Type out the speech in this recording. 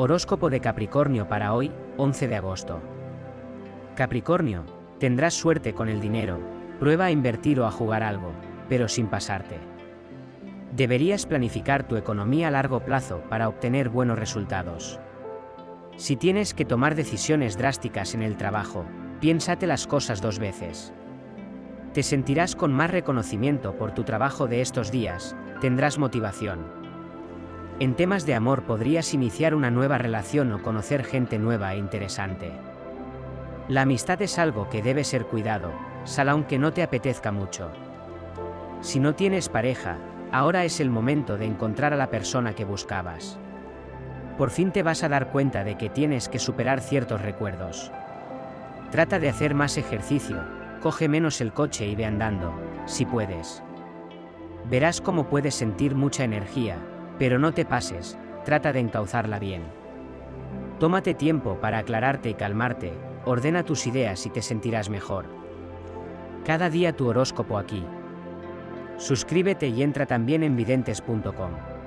Horóscopo de Capricornio para hoy, 11 de agosto. Capricornio, tendrás suerte con el dinero, prueba a invertir o a jugar algo, pero sin pasarte. Deberías planificar tu economía a largo plazo para obtener buenos resultados. Si tienes que tomar decisiones drásticas en el trabajo, piénsate las cosas dos veces. Te sentirás con más reconocimiento por tu trabajo de estos días, tendrás motivación. En temas de amor podrías iniciar una nueva relación o conocer gente nueva e interesante. La amistad es algo que debe ser cuidado, sal aunque no te apetezca mucho. Si no tienes pareja, ahora es el momento de encontrar a la persona que buscabas. Por fin te vas a dar cuenta de que tienes que superar ciertos recuerdos. Trata de hacer más ejercicio, coge menos el coche y ve andando, si puedes. Verás cómo puedes sentir mucha energía, pero no te pases, trata de encauzarla bien. Tómate tiempo para aclararte y calmarte, ordena tus ideas y te sentirás mejor. Cada día tu horóscopo aquí. Suscríbete y entra también en videntes.com.